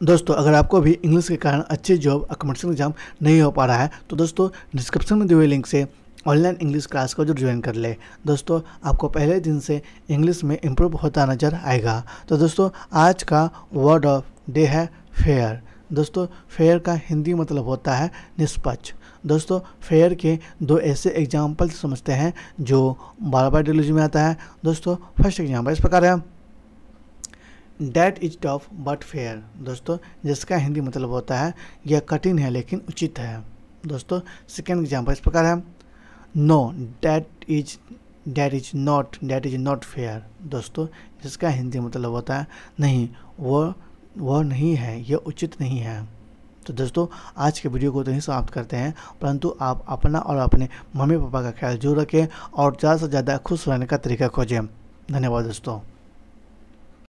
दोस्तों, अगर आपको भी इंग्लिश के कारण अच्छी जॉब कमर्शियल एग्ज़ाम नहीं हो पा रहा है तो दोस्तों डिस्क्रिप्शन में दिए हुए लिंक से ऑनलाइन इंग्लिश क्लास को जो ज्वाइन कर ले। दोस्तों, आपको पहले दिन से इंग्लिश में इम्प्रूव होता नज़र आएगा। तो दोस्तों, आज का वर्ड ऑफ़ डे है फेयर दोस्तों फेयर का हिंदी मतलब होता है निष्पक्ष। दोस्तों फेयर के दो ऐसे एग्ज़ाम्पल समझते हैं जो बार बार डिलीज में आता है। दोस्तों फ़र्स्ट एग्ज़ाम्पल इस प्रकार है। That is tough but fair दोस्तों, जिसका हिंदी मतलब होता है, यह कठिन है, लेकिन उचित है। दोस्तों सेकेंड एग्ज़ाम्पल इस प्रकार है। No that is that is not that is not fair दोस्तों, जिसका हिंदी मतलब होता है, नहीं वह वह नहीं है, यह उचित नहीं है। तो दोस्तों, आज के वीडियो को तो ही समाप्त करते हैं, परंतु आप अपना और अपने मम्मी पापा का ख्याल ज़रूर रखें और ज़्यादा से ज़्यादा खुश रहने का तरीका खोजें। धन्यवाद दोस्तों।